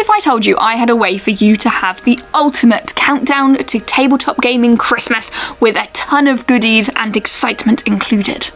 If I told you I had a way for you to have the ultimate countdown to tabletop gaming Christmas with a ton of goodies and excitement included?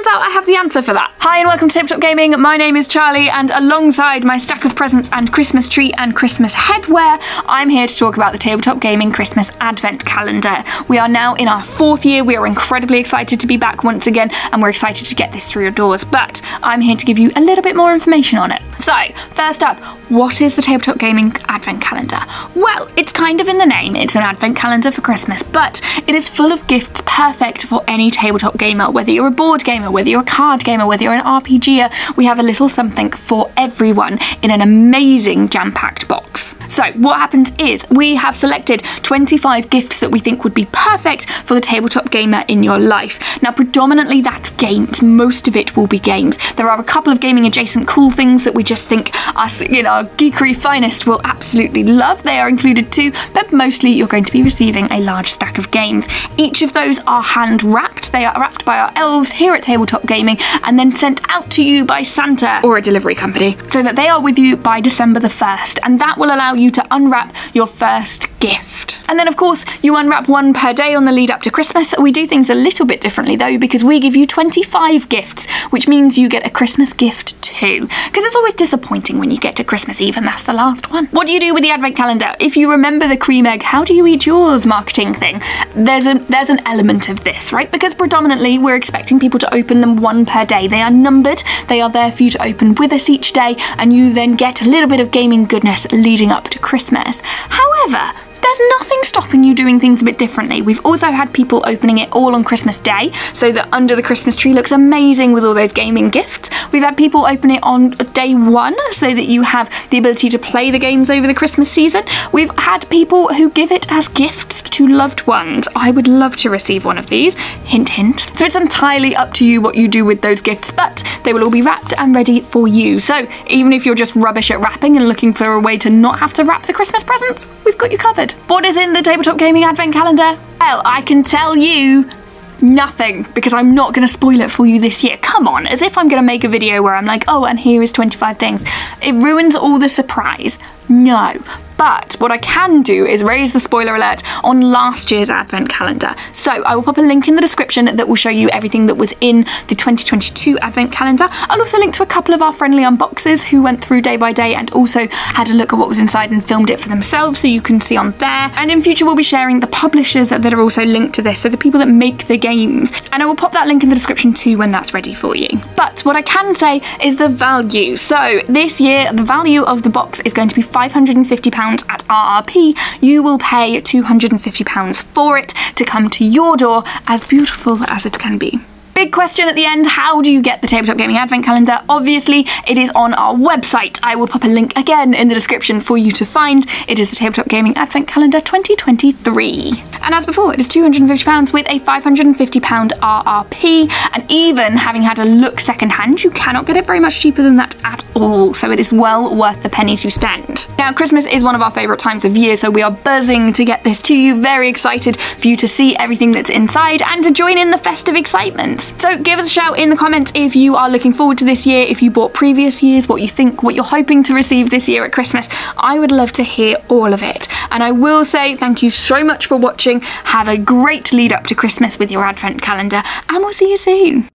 Turns out I have the answer for that. Hi and welcome to Tabletop Gaming. My name is Charlie and alongside my stack of presents and Christmas tree and Christmas headwear, I'm here to talk about the Tabletop Gaming Christmas Advent Calendar. We are now in our fourth year. We are incredibly excited to be back once again and we're excited to get this through your doors, but I'm here to give you a little bit more information on it. So, first up, what is the Tabletop Gaming Advent Calendar? Well, it's kind of in the name. It's an advent calendar for Christmas, but it is full of gifts perfect for any tabletop gamer, whether you're a board gamer, whether you're a card gamer, whether you're an RPGer, we have a little something for everyone in an amazing jam-packed box. So what happens is we have selected 25 gifts that we think would be perfect for the tabletop gamer in your life. Now predominantly that's games, most of it will be games. There are a couple of gaming adjacent cool things that we just think us, you know, geekery finest will absolutely love. They are included too, but mostly you're going to be receiving a large stack of games. Each of those are hand wrapped. They are wrapped by our elves here at Tabletop Gaming and then sent out to you by Santa or a delivery company so that they are with you by December the 1st and that will allow to unwrap your first gift. And then of course you unwrap one per day on the lead up to Christmas. We do things a little bit differently though because we give you 25 gifts, which means you get a Christmas gift too. Because it's always disappointing when you get to Christmas Eve and that's the last one. What do you do with the advent calendar? If you remember the Creme Egg, how do you eat yours marketing thing? There's a there's an element of this, right? Because predominantly we're expecting people to open them one per day. They are numbered, they are there for you to open with us each day, and you then get a little bit of gaming goodness leading up to Christmas. However, there's nothing stopping you doing things a bit differently. We've also had people opening it all on Christmas Day so that under the Christmas tree looks amazing with all those gaming gifts. We've had people open it on day one so that you have the ability to play the games over the Christmas season. We've had people who give it as gifts to loved ones. I would love to receive one of these. Hint, hint. So it's entirely up to you what you do with those gifts, but they will all be wrapped and ready for you. So even if you're just rubbish at wrapping and looking for a way to not have to wrap the Christmas presents, we've got you covered. What is in the Tabletop Gaming Advent Calendar? Well, I can tell you nothing because I'm not going to spoil it for you this year. Come on, as if I'm going to make a video where I'm like, oh, and here is 25 things. It ruins all the surprise. No, but what I can do is raise the spoiler alert on last year's advent calendar. So I will pop a link in the description that will show you everything that was in the 2022 advent calendar. I'll also link to a couple of our friendly unboxers who went through day by day and also had a look at what was inside and filmed it for themselves so you can see on there. And in future we'll be sharing the publishers that are also linked to this, so the people that make the games. And I will pop that link in the description too when that's ready for you. But what I can say is the value. So this year the value of the box is going to be £550 at RRP, you will pay £250 for it to come to your door as beautiful as it can be. Big question at the end, how do you get the Tabletop Gaming Advent Calendar? Obviously, it is on our website. I will pop a link again in the description for you to find. It is the Tabletop Gaming Advent Calendar 2023. And as before, it is £250 with a £550 RRP, and even having had a look secondhand, you cannot get it very much cheaper than that at all, so it is well worth the pennies you spend. Now, Christmas is one of our favourite times of year, so we are buzzing to get this to you, very excited for you to see everything that's inside and to join in the festive excitement. So give us a shout in the comments if you are looking forward to this year, if you bought previous years, what you think, what you're hoping to receive this year at Christmas. I would love to hear all of it. And I will say thank you so much for watching. Have a great lead up to Christmas with your advent calendar and we'll see you soon.